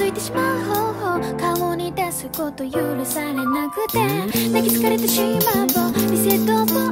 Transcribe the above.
ついてしまう方法。顔に出すこと許されなくて。泣き疲れてしまうリセットを